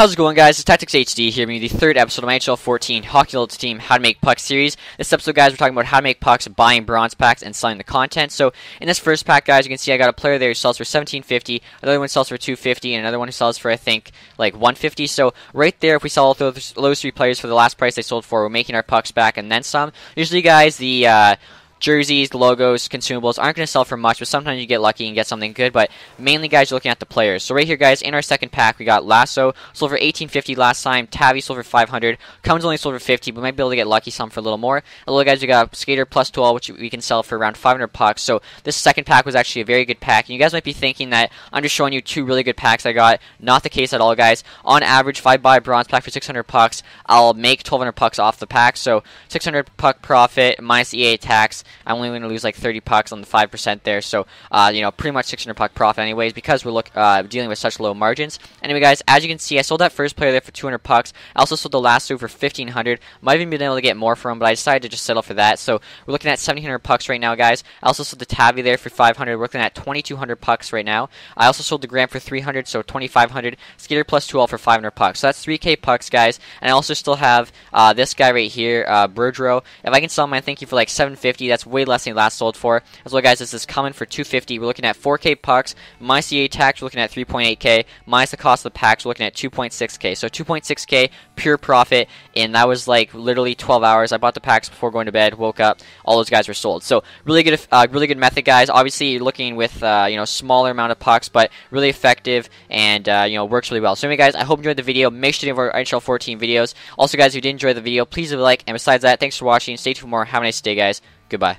How's it going guys? It's TacTixHD here, bringing the third episode of my NHL 14 Hockey Ultimate Team How to Make Pucks series. This episode guys, we're talking about how to make pucks, buying bronze packs, and selling the content. So in this first pack guys, you can see I got a player there who sells for 1750, another one sells for 250, and another one who sells for I think like 150. So right there, if we sell all those, those three players for the last price they sold for, we're making our pucks back and then some. Usually guys, the uh, jerseys, logos, consumables aren't going to sell for much, but sometimes you get lucky and get something good. But mainly, guys, you're looking at the players. So right here, guys, in our second pack, we got Lasso sold for 1850 last time. Tabby sold for 500. Cummins only sold for 50. We might be able to get lucky some for a little more. A little guys, we got Skater plus 12, which we can sell for around 500 pucks. So this second pack was actually a very good pack. And you guys might be thinking that I'm just showing you two really good packs I got. Not the case at all, guys. On average, if I buy a bronze pack for 600 pucks, I'll make 1200 pucks off the pack. So 600 puck profit minus EA tax. I'm only going to lose like 30 pucks on the 5% there. So, uh, you know, pretty much 600 puck profit anyways because we're look, uh, dealing with such low margins. Anyway, guys, as you can see, I sold that first player there for 200 pucks. I also sold the last two for 1500. Might even been able to get more for him, but I decided to just settle for that. So we're looking at 1700 pucks right now, guys. I also sold the Tabby there for 500. We're looking at 2200 pucks right now. I also sold the Graham for 300, so 2500. Skater plus 12 for 500 pucks. So that's 3k pucks, guys. And I also still have uh, this guy right here, uh. If I can sell him, I think you for like 750. That's way less than last sold for. As well, guys, this is coming for 250. We're looking at 4K pucks. My CA tax, we're looking at 3.8K. Minus the cost of the packs, we're looking at 2.6K. So 2.6K pure profit, and that was like literally 12 hours. I bought the packs before going to bed, woke up, all those guys were sold. So really good, uh, really good method, guys. Obviously, you're looking with uh, you know smaller amount of pucks, but really effective and uh, you know works really well. So anyway, guys, I hope you enjoyed the video. Make sure to give our NHL 14 videos. Also, guys, if you did enjoy the video, please leave a like. And besides that, thanks for watching. Stay tuned for more. Have a nice day, guys. Goodbye.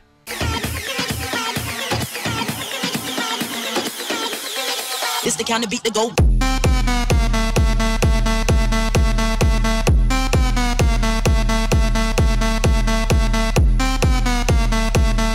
It's the kind of beat to go.